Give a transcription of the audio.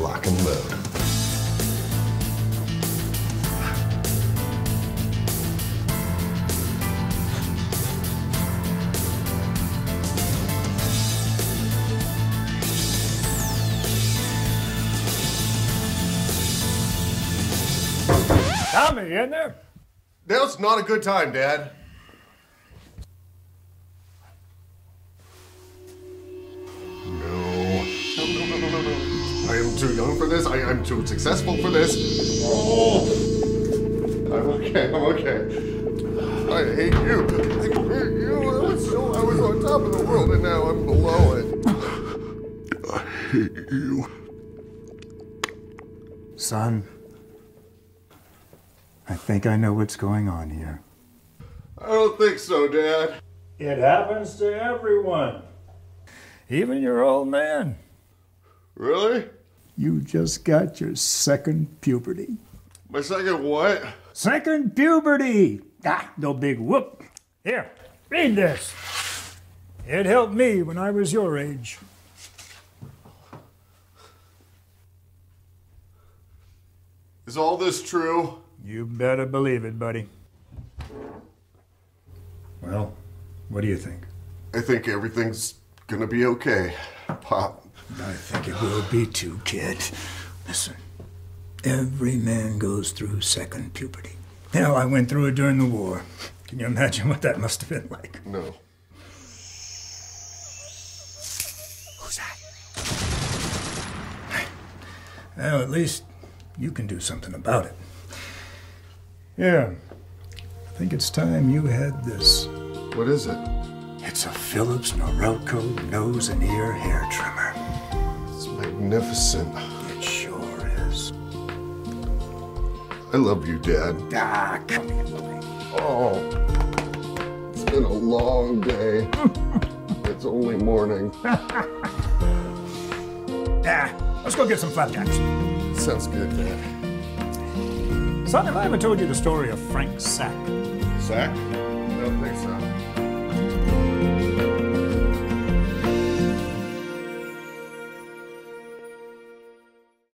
lock and load. Tommy, you in there? Now's not a good time, Dad. No. No, no, no, no, no, no. I am too young for this. I am too successful for this. Oh. I'm okay. I'm okay. I hate you. I hate you. I was so I was on top of the world and now I'm below it. I hate you. Son, I think I know what's going on here. I don't think so, Dad. It happens to everyone. Even your old man. Really? You just got your second puberty. My second what? Second puberty! Ah, no big whoop. Here, read this. It helped me when I was your age. Is all this true? You better believe it, buddy. Well, what do you think? I think everything's gonna be okay, Pop. I think it will be too, kid. Listen, every man goes through second puberty. Hell, I went through it during the war. Can you imagine what that must have been like? No. Who's that? Well, at least you can do something about it. Yeah. I think it's time you had this. What is it? It's a Philips Norelco nose and ear hair trimmer. Magnificent. It sure is. I love you, Dad. Ah, come here, boy. Oh, it's been a long day. it's only morning. Ah, let's go get some flapjacks. Sounds good, Dad. Son, have I ever told you the story of Frank Sack? Zach? I don't think so.